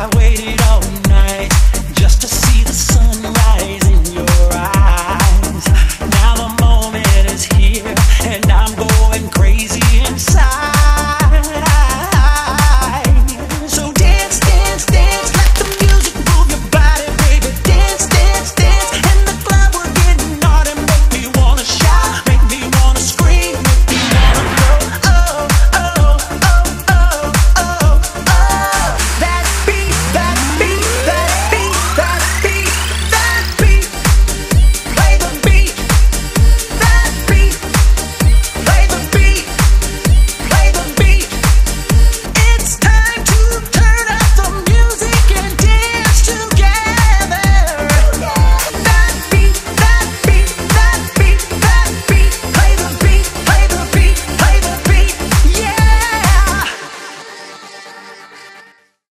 I waited all night